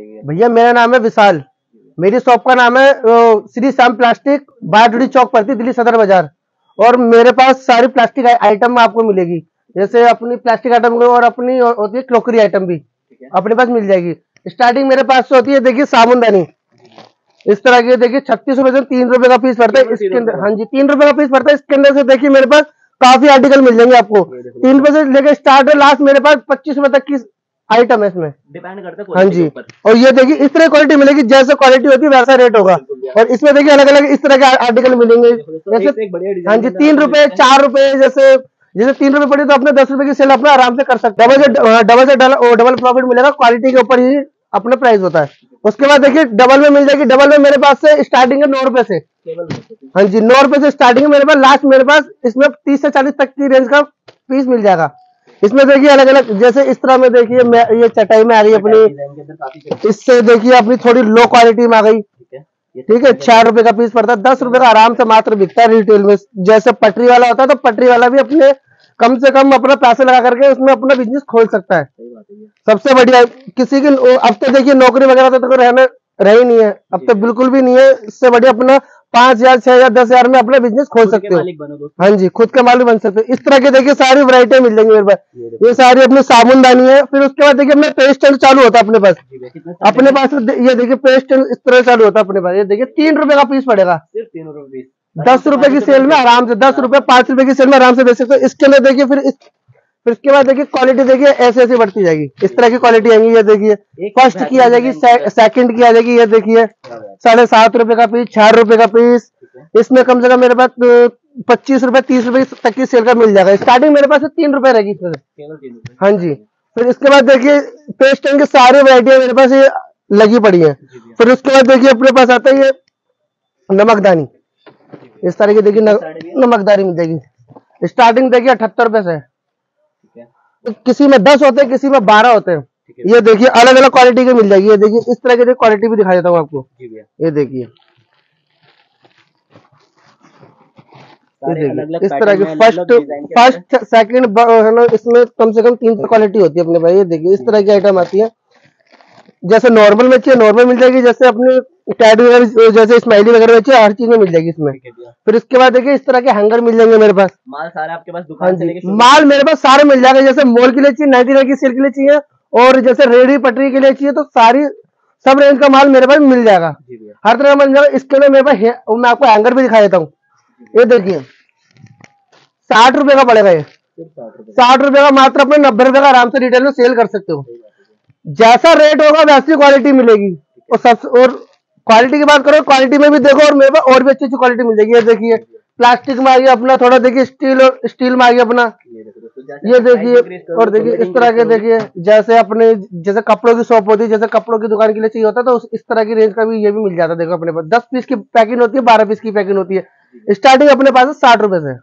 बताइए भैया मेरा नाम है विशाल। मेरी शॉप का नाम है श्री श्याम प्लास्टिक बारडोली चौक पड़ती दिल्ली सदर बाज़ार। और मेरे पास सारी प्लास्टिक आइटम आपको मिलेगी। जैसे अपनी प्लास्टिक आइटम और अपनी होती है क्रोकरी आइटम भी। अपने पास मिल जाएगी। स्टार्टिंग मेरे पास से होती है देखिए साबुनदानी। इस तरह की देखिए छत्तीस रुपए से तीन रुपए का पीस पड़ता है। इसके अंदर हाँ जी तीन रुपए का पीस पड़ता है। इसके अंदर से देखिए मेरे पास काफ़ी आर्टिकल मिल जाएँगे आपको। तीन रुपए से लेकर स्टार्ट है लास्ट मेरे पास पच्चीस रुपए तक की आइटम है इसमें। डिपेंड करता है हाँ जी। और ये देखिए इस तरह क्वालिटी मिलेगी जैसे क्वालिटी होती है वैसा रेट होगा। और इसमें देखिए अलग अलग इस तरह के आर्टिकल मिलेंगे। जैसे से हाँ जी तीन रुपए चार रुपए जैसे जैसे तीन रुपए पड़ी तो अपने दस रुपए की सेल अपना आराम से कर सकते हैं। डबल से हाँ, डबल से डबल डबल प्रॉफिट मिलेगा क्वालिटी के ऊपर ही अपना प्राइस होता है। उसके बाद देखिए डबल में मिल जाएगी डबल में मेरे पास से स्टार्टिंग है नौ रुपए से। हाँ जी नौ रुपए से स्टार्टिंग है मेरे पास लास्ट मेरे पास इसमें तीस से चालीस तक की रेंज का पीस मिल जाएगा। इसमें देखिए अलग अलग जैसे इस तरह में देखिए ये चटाई में आ अपनी। के अंदर काफ़ी ठीक इससे देखिए अपनी थोड़ी लो क्वालिटी में आ गई। ठीक है। छह रुपए का पीस पड़ता है दस रुपए का आराम से मात्र बिकता है रिटेल में। जैसे पटरी वाला होता है तो पटरी वाला भी अपने कम से कम अपना पैसे लगा करके उसमें अपना बिज़नेस खोल सकता है। है। सबसे बढ़िया किसी की अब तो देखिए नौकरी वगैरह तो रहना रह ही नहीं है। अब तो बिल्कुल भी नहीं है। इससे बढ़िया अपना पाँच हज़ार छह हज़ार दस हज़ार में अपना बिज़नेस खोल सकते हो। हाँ जी खुद के मालिक बन सकते हो। इस तरह के देखिए सारी वरायटियाँ मिल जाएँगी मेरे पास। ये सारी अपनी साबुनदानी है फिर उसके बाद देखिए अपना पेस्ट चालू होता है अपने पास। अपने पास ये देखिए पेस्ट इस तरह चालू होता है अपने पास। ये देखिए तीन रुपए का पीस पड़ेगा। सिर्फ़ तीन रुपए पीस दस रुपए की सेल में आराम से दस रुपए पाँच रुपए की सेल में आराम से बेच सकते हो। इसके अंदर देखिए फिर फिर इसके बाद देखिए क्वालिटी देखिए ऐसे ऐसे बढ़ती जाएगी। इस तरह की क्वालिटी आएँगी ये देखिए। फ़र्स्ट की आ जाएगी सेकंड की आ जाएगी ये देखिए। साढ़े सात रुपए का पीस चार रुपए का पीस इसमें कम से कम मेरे पास पच्चीस रुपए तीस रुपए तक की सेल का मिल जाएगा। स्टार्टिंग मेरे पास तीन रुपए रहेगी हाँ जी। फिर इसके बाद देखिए पेस्ट की सारी वरायटियाँ मेरे पास ये लगी पड़ी है। फिर उसके बाद देखिए अपने पास आता है ये नमकदानी। इस तरह की देखिए न- नमकदानी मिल जाएगी। स्टार्टिंग देखिए अठहत्तर रुपए से। है किसी में दस होते हैं किसी में बारह होते हैं। ये देखिए अलग अलग क्वालिटी की मिल जाएगी। ये देखिए इस तरह की क्वालिटी भी दिखा देता हूँ आपको। ये देखिए। इस तरह की फ़र्स्ट फ़र्स्ट सेकंड है। ना इसमें कम से कम तीन सौ क्वालिटी होती है अपने भाई। ये देखिए इस तरह की आइटम आती है। जैसे नॉर्मल में चाहिए नॉर्मल मिल जाएगी। जैसे अपनी टैड वगैरह जैसे स्माइली वगैरह चाहिए हर चीज़ में मिल जाएगी इसमें। है फिर इसके बाद देखिए इस तरह के हैंगर मिल जाएँगे मेरे पास। माल सारा आपके पास हाँ दुकान से लेके माल मेरे पास सारे मिल जाएगा जैसे मॉल के लिए चाहिए नाइटी नाइट की सेल के लिए चाहिए और जैसे रेडी पटरी के लिए चाहिए तो सारी सब रेंज का माल मेरे पास मिल जाएगा। हर तरह का मिल जाएगा। इसके लिए मेरे पास मैं आपको हैंगर भी दिखा देता हूँ। ये देखिए साठ रुपए का पड़ेगा ये। साठ रुपए का। मात्र अपने नब्बे रुपए का आराम से रिटेल में सेल कर सकते हो। है। जैसा रेट होगा वैसी क्वालिटी मिलेगी। और सब और क्वालिटी की बात करो क्वालिटी में भी देखो और मेरे पास और भी अच्छी अच्छी क्वालिटी मिल जाएगी। ये देखिए प्लास्टिक में आ गया अपना, थोड़ा देखिए स्टील और स्टील में आ गया अपना। ये देखिए, और देखिए इस तरह के देखिए, जैसे अपने, जैसे कपड़ों की शॉप होती है, जैसे कपड़ों की दुकान के लिए चाहिए होता है तो इस तरह की रेंज का भी ये भी मिल जाता है, देखो अपने पास। दस पीस की पैकिंग होती है, बारह पीस की पैकिंग होती है। स्टार्टिंग अपने पास साठ रुपए से।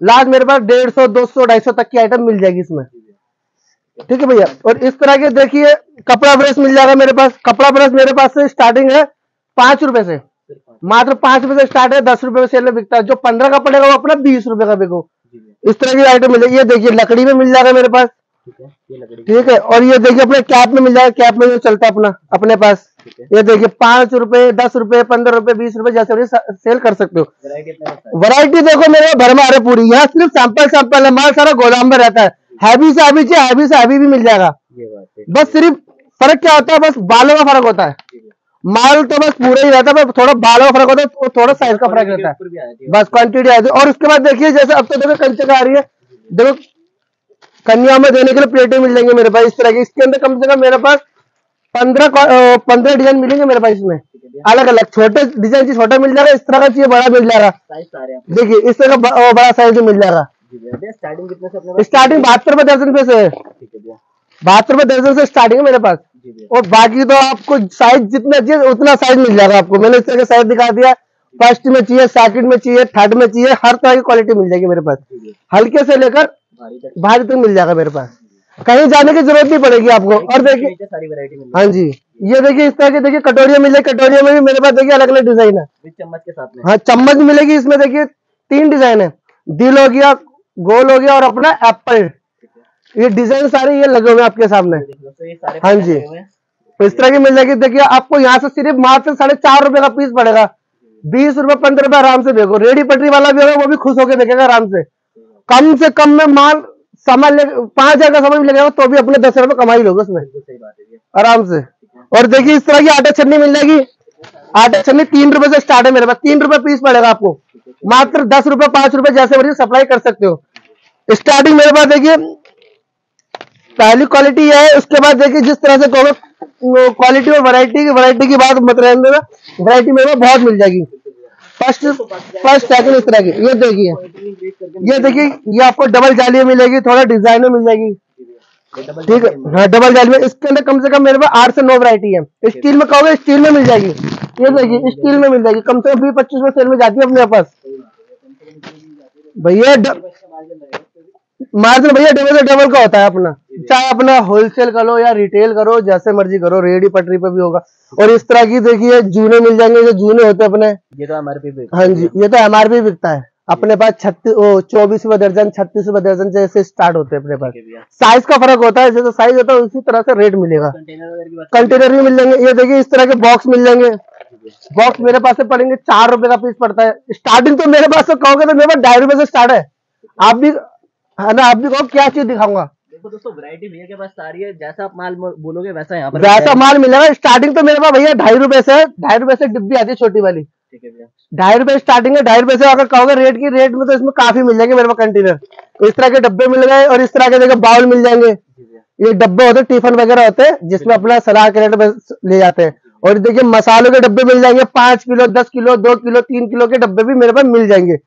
लास्ट मेरे पास डेढ़ सौ, दो सौ, ढाई सौ तक की आइटम मिल जाएगी इसमें। ठीक है भैया? और इस तरह के देखिए, कपड़ा ब्रश मिल जाएगा मेरे पास। कपड़ा ब्रश मेरे पास से स्टार्टिंग है पाँच रुपए से। मात्र पाँच रुपए से स्टार्ट है दस रुपए में सेल में बिकता है। जो पंद्रह का पड़ेगा वो अपना बीस रुपए का बिको। इस तरह की आइटम मिलेगी। ये देखिए लकड़ी में मिल जाएगा मेरे पास। ठीक है और ये देखिए अपने कैप में मिल जाएगा। कैप में जो चलता है अपना अपने पास। ये देखिए पाँच रुपए दस रुपए पंद्रह रुपए बीस रुपए जैसे भी सेल कर सकते हो। वैरायटी देखो मेरे भरमार है पूरी। यहाँ सिर्फ़ सैंपल सैंपल है। माल सारा गोदाम में रहता है। हैवी से हैवी चाहिए हैवी से हैवी भी मिल जाएगा। है। बस सिर्फ़ फ़र्क क्या होता है? बस बालों का फ़र्क होता है। माल तो बस पूरा ही रहता है बस थोड़ा बालों का फ़र्क होता है थोड़ा साइज़ का फ़र्क रहता है। बस क्वांटिटी आती है। और उसके बाद देखिए जैसे अब तो देखो कंचे का आ रही है। देखो कन्या में देने के लिए प्लेटें मिल जाएँगी मेरे पास इस तरह की। इसके अंदर कम से कम मेरे पास पंद्रह पंद्रह डिज़ाइन मिलेंगे मेरे पास इसमें। अलग अलग छोटे डिज़ाइन चाहिए छोटा मिल जाएगा इस तरह का चाहिए बड़ा मिल जाएगा आप देखिए इस तरह का बड़ा साइज़ मिल जाएगा स्टार्टिंग कितने से स्टार्टिंग बहत्तर रुपए दर्जन पे से। बहत्तर रुपए दर्जन से स्टार्टिंग है मेरे पास। और बाकी तो आपको साइज़ जितना चाहिए उतना साइज़ मिल जाएगा आपको। मैंने इस तरह का साइज़ दिखा दिया। फ़र्स्ट में चाहिए सेकंड में चाहिए थर्ड में चाहिए हर तरह की क्वालिटी मिल जाएगी मेरे पास। हल्के से लेकर भारी तक। मिल जाएगा मेरे पास। कहीं जाने की ज़रूरत नहीं पड़ेगी आपको। और देखिए सारी वैरायटी हाँ जी। ये देखिए इस तरह की देखिए कटोरिया मिल जाएगी। कटोरिया में भी मेरे पास देखिए अलग अलग डिज़ाइन है चम्मच के साथ में। हाँ चम्मच मिलेगी इसमें देखिए तीन डिज़ाइन है। दिल हो गया गोल हो गया और अपना एप्पल ये डिज़ाइन सारे ये लगे हुए हैं आपके सामने। सारे हाँ जी। तो इस तरह की मिल जाएगी। देखिए आपको यहाँ से सिर्फ़ मात्र साढ़े चार रुपए का पीस पड़ेगा। बीस रुपए पंद्रह रुपए आराम से देखो। रेडी पटरी वाला भी होगा वो भी खुश होकर देखेगा आराम से। कम से कम में माल सामान ले पाँच हज़ार का सामान भी लगेगा तो भी अपने दस रुपए कमाई लोगे उसमें। आराम से। और देखिए इस तरह की आटा छन्नी मिल जाएगी। आटा छन्नी तीन रुपए से स्टार्ट है मेरे पास। तीन रुपए पीस पड़ेगा आपको। मात्र दस रुपए पाँच रुपए जैसे मर्ज़ी सप्लाई कर सकते हो। स्टार्टिंग मेरे पास देखिए पहली क्वालिटी है, उसके बाद देखिए जिस तरह से कहोगे क्वालिटी और वैरायटी की वैरायटी की बात मत रहने देना। वैरायटी पास बहुत मिल जाएगी। फ़र्स्ट फ़र्स्ट सेकंड इस तरह की। ये देखिए। ये देखिए, ये आपको डबल जाली में मिलेगी, थोड़ा डिज़ाइन में मिल जाएगी। ठीक है? हाँ डबल जाली में। इसके अंदर कम से कम मेरे पास आठ से नौ वैरायटी है। स्टील में कहोगे स्टील में मिल जाएगी। ये देखिए स्टील में मिल जाएगी। कम से कम बीस, पच्चीस में सेल में जाती है अपने पास। भैया मार्जिन भैया डबल से डबल का होता है अपना। चाहे अपना होलसेल करो या रिटेल करो जैसे मर्ज़ी करो रेडी पटरी पे भी होगा। और इस तरह की देखिए जूने मिल जाएँगे जो जूने होते अपने। ये तो हमारे पे हाँ। जी ये तो एमआरपी बिकता है। अपने पास छत्तीस चौबीसवा दर्जन छत्तीसवा दर्जन जैसे स्टार्ट होते हैं अपने पास। साइज़ का फ़र्क होता है जैसे साइज़ होता है उसी तरह से रेट मिलेगा। कंटेनर भी मिल जाएँगे। ये देखिए इस तरह के बॉक्स मिल जाएँगे। बॉक्स मेरे पास से पड़ेंगे चार रुपए का पीस पड़ता है। स्टार्टिंग तो मेरे पास से कहोगे तो मेरे पास ढाई रुपए से स्टार्ट है। आप भी है ना आप भी कहो क्या चीज़ दिखाऊँगा? देखो दोस्तों वैरायटी भैया के पास सारी है जैसा आप माल बोलोगे वैसा यहाँ पर वैसा माल मिलेगा। स्टार्टिंग तो मेरे पास भैया ढाई रुपए से ढाई रुपए से डिब्बी आती है छोटी वाली। ठीक है भैया। ढाई रुपए स्टार्टिंग है ढाई रुपए से अगर कहोगे रेट की रेट में तो इसमें काफ़ी मिल जाएँगे मेरे पास कंटेनर तो इस तरह के डब्बे मिल गए और इस तरह के देखो बाउल मिल जाएँगे। ये डब्बे होते टिफ़िन वगैरह होते हैं जिसमें अपना सलाद के रेट ले जाते हैं। और देखिए मसालों के डब्बे मिल जाएँगे पाँच किलो दस किलो दो किलो तीन किलो के डब्बे भी मेरे पास मिल जाएँगे।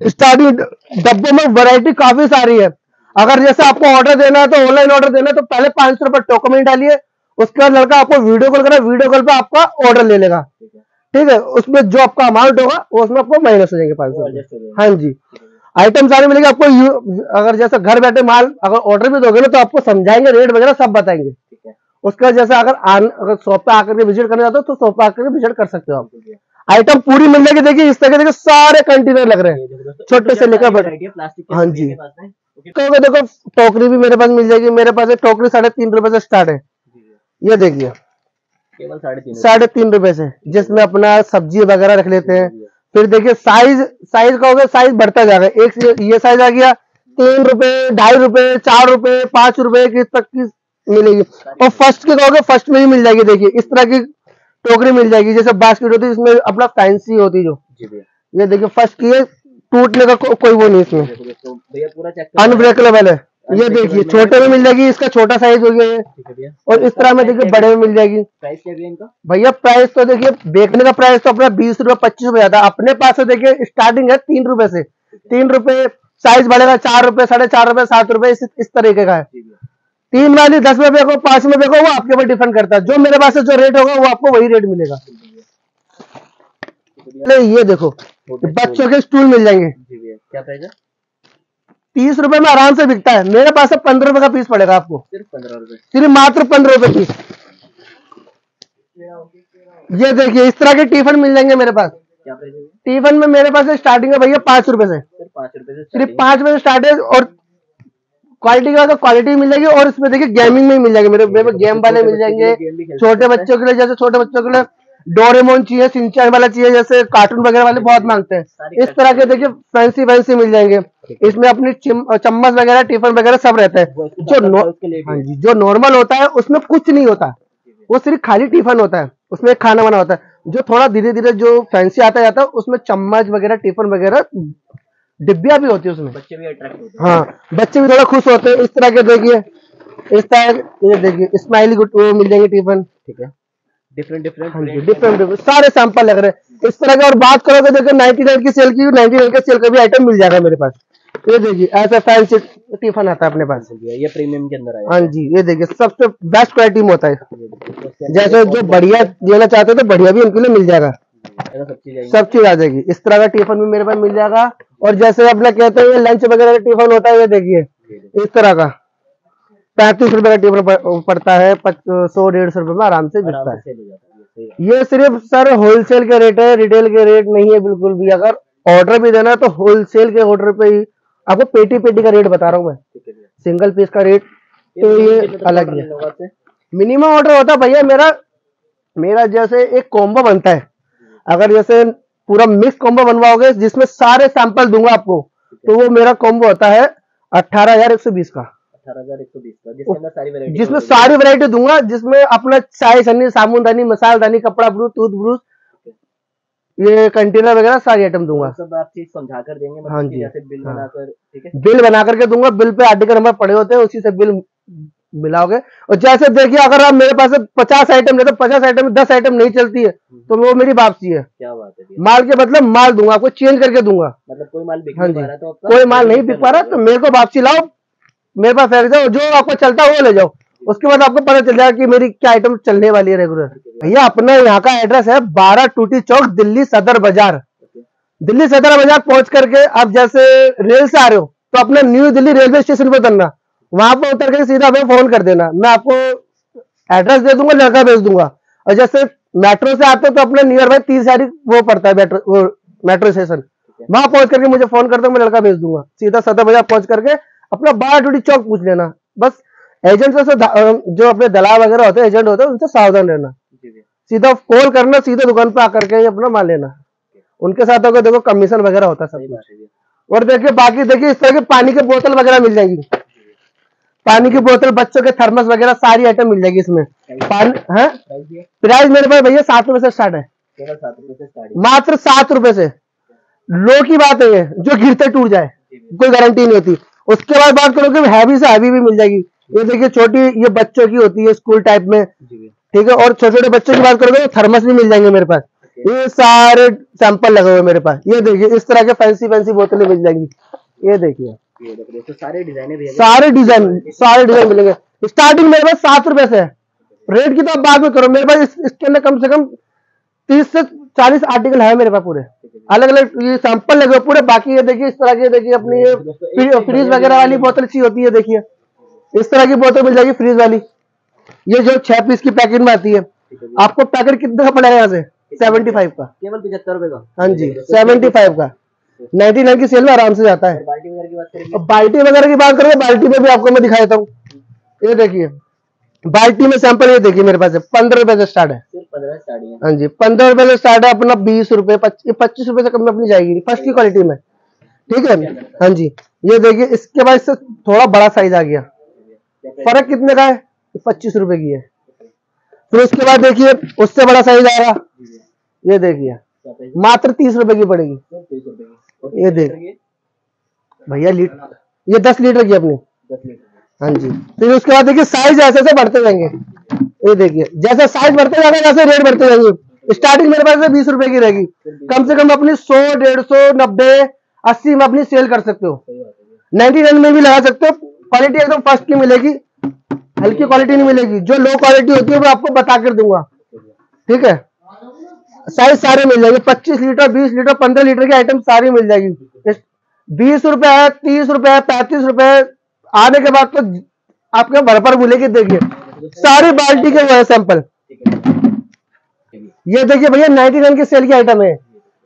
स्टार्टिंग डब्बे में वैरायटी काफ़ी सारी है। अगर जैसे आपको ऑर्डर देना है तो ऑनलाइन ऑर्डर देना है तो पहले पाँच सौ रुपए डॉक्यूमेंट डालिए उसके बाद लड़का आपको वीडियो कॉल करा वीडियो कॉल पे आपका ऑर्डर ले लेगा। ठीक है? उसमें जो आपका अमाउंट होगा वो उसमें आपको माइनस हो जाएँगे पाँच सौ हो जी। आइटम सारे मिलेंगे आपको अगर जैसे घर बैठे माल अगर ऑर्डर भी दोगे ना तो आपको समझाएँगे रेट वगैरह सब बताएँगे। उसके बाद जैसे अगर आन, अगर शॉप पे आकर के विज़िट करना चाहते हो तो शॉप पे आकर के विज़िट कर सकते हो आप। आइटम पूरी मिल जाएगी देखिए इस तरह के देखिए सारे कंटेनर लग रहे हैं। छोटे से लेकर बड़े। प्लास्टिक हाँ जी। के पास में ओके तो देखो टोकरी भी मेरे पास मिल जाएगी। मेरे पास एक टोकरी साढ़े तीन रुपए से स्टार्ट है। ये देखिए। केवल साढ़े तीन साढ़े तीन रुपए से जिसमें अपना सब्ज़ी वगैरह रख लेते हैं। फिर देखिए साइज़ साइज़ का होगा साइज़ बढ़ता जाएगा एक ये साइज़ आ गया तीन रुपए ढाई रुपए चार रुपए पाँच रुपए की तक की मिलेगी। और फ़र्स्ट की कहोगे फ़र्स्ट में ही मिल जाएगी। देखिए इस तरह की टोकरी मिल जाएगी जैसे बास्केट होती है इसमें अपना फैंसी होती है जो। ये देखिए फ़र्स्ट की टूटने का को, कोई वो नहीं इसमें। भैया पूरा चेक अनब्रेकेबल है। ये देखिए छोटे में मिल जाएगी इसका छोटा साइज़ हो गया है और इस तरह में देखिए बड़े में मिल जाएगी। प्राइस क्या इनका? भैया प्राइस तो देखिए बेचने का प्राइस तो अपना बीस रुपए पच्चीस रुपए आता है अपने पास से देखिए स्टार्टिंग है तीन रुपए से। तीन रुपए साइज़ बढ़ेगा चार रुपए साढ़े चार रुपए सात रुपए इस, इस तरीके का है। तीन वाली दस रुपए को पाँच रुपए को वो आपके ऊपर डिपेंड करता है। जो मेरे पास से जो रेट होगा वो आपको वही रेट मिलेगा। ये देखो बच्चों के स्टूल मिल जाएँगे। क्या प्राइस है? तीस रुपए में आराम से बिकता है। मेरे पास से पंद्रह रुपए का पीस पड़ेगा आपको। सिर्फ़ पंद्रह रुपए। सिर्फ़ मात्र पंद्रह रुपए पीस ये देखिए इस तरह के टिफ़िन मिल जाएँगे मेरे पास? टिफ़िन में मेरे पास स्टार्टिंग है भैया पाँच रुपए से। सिर्फ़ पाँच रुपए से स्टार्ट है और क्वालिटी का क्वालिटी मिल जाएगी और इसमें देखिए गेमिंग में मिल जाएँगे। मेरे मेरे गेम वाले मिल जाएँगे। छोटे बच्चों के लिए जैसे छोटे बच्चों के लिए डोरेमोन चाहिए सिंचन वाला चाहिए जैसे कार्टून वगैरह वाले बहुत मांगते हैं। इस तरह के देखिए फैंसी फैंसी मिल जाएँगे। इसमें अपनी चम्मच वगैरह टिफ़िन वगैरह सब रहता है। जो नो- है जी जो नॉर्मल होता है उसमें कुछ नहीं होता। वो सिर्फ़ खाली टिफ़िन होता है। उसमें खाना वाना होता है। जो थोड़ा धीरे धीरे जो फैंसी आता जाता है उसमें चम्मच वगैरह टिफ़िन वगैरह डिब्बिया भी होती है उसमें। बच्चे भी अट्रैक्ट होते हैं। हाँ बच्चे भी थोड़ा खुश होते हैं। इस तरह के देखिए इस तरह ये देखिए स्माइली वो मिल जाएँगे टिफ़िन। ठीक है। डिफरेंट डिफरेंट हाँ जी डिफरेंट डिफरेंट सारे सैंपल लग रहे हैं। इस तरह के और बात करोगे देखो 99 की सेल की 99 के सेल का भी आइटम मिल जाएगा मेरे पास। ये देखिए ऐसा फैंसी टिफ़िन आता है अपने पास। ये प्रीमियम के अंदर हाँ जी ये देखिए सबसे बेस्ट क्वालिटी में होता है। जैसे जो बढ़िया लेना चाहते हैं तो बढ़िया भी उनके लिए मिल जाएगा। सब चीज़ आ जाएगी। इस तरह का टिफ़िन भी मेरे पास मिल जाएगा। और जैसे अपना कहते हैं लंच वगैरह का टिफ़िन होता है ये देखिए इस तरह का। पैंतीस रुपए का टिफ़िन पड़ता है सौ डेढ़ सौ रुपए में आराम से बिकता है। ये है। ये सिर्फ़ सर होलसेल के रेट है रिटेल के रेट नहीं है बिल्कुल भी। अगर ऑर्डर भी देना है तो होलसेल के ऑर्डर पे ही आपको पेटी पेटी का रेट बता रहा हूँ मैं। सिंगल पीस का रेट तो ये अलग है? मिनिमम ऑर्डर होता है भैया मेरा मेरा जैसे एक कॉम्बो बनता है। अगर जैसे पूरा मिक्स कॉम्बो बनवाओगे जिसमें सारे सैंपल दूँगा आपको तो वो मेरा कॉम्बो होता है अट्ठारह हज़ार एक सौ बीस का। अठारह हज़ार एक सौ बीस का जिसमें सारी वैरायटी दूँगा जिसमें अपना चाय छन्नी साबुनदानी मसालदानी कपड़ा ब्रूस टूथ ब्रूस ये कंटेनर वगैरह सारी आइटम दूँगा। सब आप चीज़ समझा कर देंगे मतलब हाँ जी, जैसे बिल हाँ। बनाकर ठीक है? बिल बना करके दूँगा बिल पे आर्टिकल नंबर पड़े होते हैं उसी से बिल मिलाओगे। और जैसे देखिए अगर आप मेरे पास पचास आइटम लेते पचास आइटम में दस आइटम नहीं चलती है तो वो मेरी वापसी है। क्या बात है माल के मतलब माल दूँगा आपको चेंज करके दूँगा। मतलब कोई माल बिक हाँ नहीं जी। पा रहा तो कोई माल नहीं बिक पा रहा तो मेरे को वापसी लाओ मेरे पास फेंक जाओ जो आपको चलता है वो ले जाओ। उसके बाद आपको पता चल जाएगा कि मेरी क्या आइटम चलने वाली है रेगुलर भैया, अपना यहाँ का एड्रेस है बारह टूटी चौक, दिल्ली सदर बाज़ार। दिल्ली सदर बाज़ार पहुँच करके आप जैसे रेल से आ रहे हो तो अपना न्यू दिल्ली रेलवे स्टेशन पे उतरना। वहाँ पर उतर के सीधा हमें फ़ोन कर देना। मैं आपको एड्रेस दे दूँगा, लड़का भेज दूँगा। और जैसे मेट्रो से आते हो तो अपना नियर बाई तीस तारीख वो पड़ता है मेट्रो मेट्रो स्टेशन वहाँ पहुँच करके मुझे फ़ोन कर दो, मैं लड़का भेज दूँगा। सीधा सदर बाज़ार पहुँच करके अपना बारह टूटी चौक पूछ लेना। बस एजेंट से जो अपने दलाल वगैरह होते हैं एजेंट होते हैं उनसे सावधान रहना। सीधा कॉल करना सीधे दुकान पे आकर के अपना माल लेना। उनके साथ अगर देखो कमीशन वगैरह होता है सब कुछ। और देखिए बाकी देखिए इस तरह की पानी की बोतल वगैरह मिल जाएगी। पानी की बोतल बच्चों के थर्मस वगैरह सारी आइटम मिल जाएगी इसमें। पानी है? प्राइस मेरे पास भैया सात रुपए से स्टार्ट है। मात्र सात रुपए से। लो की बात है ये जो गिरते टूट जाए कोई गारंटी नहीं होती। उसके बाद बात करोगे हैवी से हैवी भी मिल जाएगी। ये देखिए छोटी ये बच्चों की होती है स्कूल टाइप में। ठीक है? और छोटे छोटे बच्चों की बात करोगे तो थर्मस भी मिल जाएँगे मेरे पास। ये सारे सैंपल लगे हुए मेरे पास। ये देखिए इस तरह के फैंसी फैंसी बोतलें मिल जाएँगी। ये देखिए। तो सारे डिज़ाइन सारे डिज़ाइन सारे डिज़ाइन मिलेंगे। स्टार्टिंग मेरे पास सात रुपए से है। रेट की तो आप बाद में करो मेरे पास इस, इसके अंदर कम से कम तीस से चालीस आर्टिकल है मेरे पास पूरे। अलग अलग ये सैंपल लगे हुए पूरे बाकी ये देखिए इस तरह के देखिए अपनी ये फ्री- फ्रीज वगैरह वाली बोतल अच्छी होती है देखिए। इस तरह की बोतल मिल जाएगी फ्रीज वाली। ये जो छह पीस की पैकेट में आती है आपको पैकेट कितने का पड़ेगा यहाँ से? सेवेंटी फाइव का। केवल पचहत्तर रुपए का। हाँ जी सेवेंटी फाइव का। नाइनटी नाइन की सेल में आराम से जाता है। बाल्टी वगैरह की बात करेंगे? बाल्टी वगैरह की बात करें बाल्टी में भी आपको मैं दिखा देता हूँ। ये देखिए बाल्टी में सैंपल ये देखिए मेरे पास पंद्रह रुपए से स्टार्ट है। है। जी पंद्रह रुपए से स्टार्ट है अपना बीस रुपए पच्चीस रुपए से कम में अपनी जाएगी फ़र्स्ट की क्वालिटी में। ठीक है? हाँ। जी ये देखिए इसके बाद इससे थोड़ा बड़ा साइज़ आ गया। फ़र्क कितने का है? पच्चीस रुपए की है। फिर उसके बाद देखिए उससे बड़ा साइज़ आएगा ये देखिए। मात्र तीस रुपए की पड़ेगी। ये देख। भैया लीटर ये दस लीटर की अपनी। हाँ जी। फिर उसके बाद देखिए साइज़ ऐसे ऐसे बढ़ते जाएँगे। ये देखिए जैसे साइज़ बढ़ते जाएँगे वैसे रेट बढ़ते जाएँगे। स्टार्टिंग मेरे पास बीस रुपए की रहेगी। कम से कम अपनी सौ डेढ़ सौ नब्बे अस्सी में अपनी सेल कर सकते हो। नाइनटी नाइन में भी लगा सकते हो। क्वालिटी एकदम फ़र्स्ट की मिलेगी। हल्की क्वालिटी नहीं मिलेगी। जो लो क्वालिटी होती है वो आपको बता कर दूँगा। ठीक है? साइज़ सारे मिल जाएँगे। पच्चीस लीटर, बीस लीटर, पंद्रह लीटर की आइटम सारी मिल जाएगी। बीस रुपए है, तीस रुपए है, पैंतीस रुपए आने के बाद तो आपके भरपर मिलेगी, देखिए। सारी बाल्टी के वो है सैंपल ये देखिए भैया नाइनटी नाइन की सेल की आइटम है।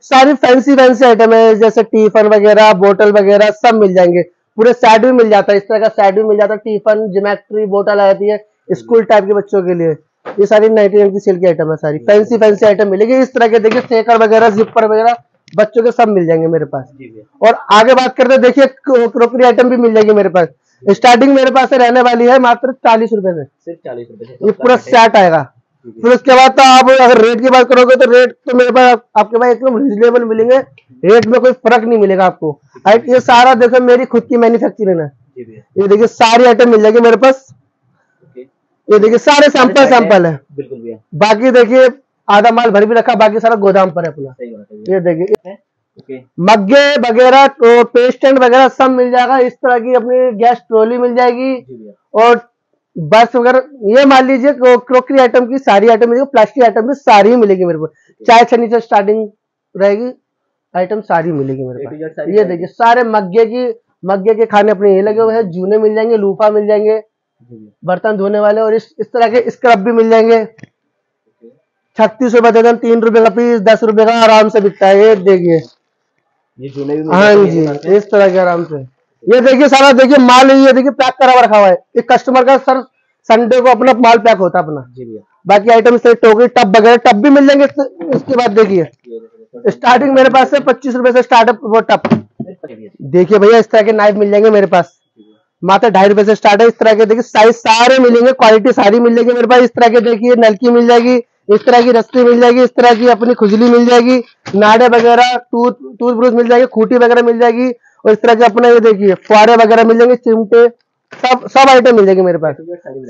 सारी फैंसी फैंसी आइटम है, जैसे टीफन वगैरह बोतल वगैरह, सब मिल जाएँगे। पूरे सेट भी मिल जाता है। इस तरह का सेट भी मिल जाता है। टीफन जिमेट्री बोटल आ जाती है स्कूल टाइप के बच्चों के लिए। ये सारी नाइनटी नाइन की सेल की आइटम है सारी। फैंसी फैंसी आइटम मिलेगी। इस तरह के देखिए सेकर वगैरह जिपर वगैरह बच्चों के सब मिल जाएँगे मेरे पास। और आगे बात करते हैं देखिए क्रोकरी आइटम भी मिल जाएगी मेरे पास। स्टार्टिंग मेरे पास रहने वाली है मात्र चालीस रुपए में। सिर्फ़ चालीस रुपए ये पूरा सेट आएगा। फिर उसके बाद तो आप अगर रेट की बात करोगे तो रेट तो मेरे पास आपके पास एकदम रिजनेबल मिलेंगे। रेट में कोई फ़र्क नहीं मिलेगा आपको। ये सारा देखो मेरी खुद की मैन्युफैक्चरिंग है। ये देखिए सारी आइटम मिल जाएगी मेरे पास। ये देखिए सारे सैंपल सैंपल है। बिल्कुल भैया। बाकी देखिए आधा माल भर भी रखा बाकी सारा गोदाम पर है अपना ये देखिए। मग्गे वगैरह तो पेस्टेंट वगैरह सब मिल जाएगा। इस तरह की अपनी गैस ट्रॉली मिल जाएगी। और बस वगैरह ये मान लीजिए क्रोकरी आइटम की सारी आइटम मिलेगी प्लास्टिक आइटम भी सारी ही मिलेगी मेरे को। चाय छनी से स्टार्टिंग रहेगी आइटम सारी मिलेगी मेरे पास। ये देखिए सारे मग्गे की मग्गे के खाने अपने ये लगे हुए हैं जूने मिल जाएँगे लूफा मिल जाएँगे बर्तन धोने वाले और इस इस तरह के स्क्रब भी मिल जाएँगे। छत्तीस रुपए दे दें तीन रुपए का पीस दस रुपए का आराम से बिकता है ये देखिए। हाँ जी। इस तरह के आराम से। ये देखिए सारा देखिए माल ये देखिए पैक करा हुआ रखा हुआ है। एक कस्टमर का सर संडे को अपना माल पैक होता है अपना। जी भैया। बाकी आइटम सेट हो गई टब वगैरह टब भी मिल जाएँगे इसके बाद देखिए। स्टार्टिंग मेरे पास से पच्चीस रुपए से स्टार्टअप वो टप देखिए भैया इस तरह के नाइफ मिल जाएँगे मेरे पास। मात्र ढाई रुपए से स्टार्ट है इस तरह के देखिए साइज़ सारे मिलेंगे क्वालिटी सारी मिल जाएगी मेरे पास। इस तरह के देखिए नलकी मिल जाएगी इस तरह की रस्सी मिल जाएगी इस तरह की अपनी खुजली मिल जाएगी नाड़े वगैरह टूथ टूथ ब्रश मिल जाएगी खूटी वगैरह मिल जाएगी। और इस तरह के अपना ये देखिए फुआरे वगैरह मिल जाएँगे चिमटे सब सब आइटम मिल जाएँगे मेरे पास।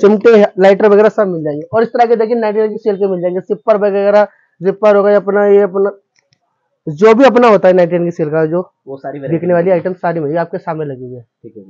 चिमटे लाइटर वगैरह सब मिल जाएँगे। और इस तरह के देखिए नाइटी की सेल के मिल जाएँगे। सिप्पर वगैरह जिपर हो गया अपना ये अपना जो भी अपना होता है नाइटी की सेल का जो वो सारी बिकने वाली आइटम सारी मिलेगी आपके सामने लगी हुई है। ठीक है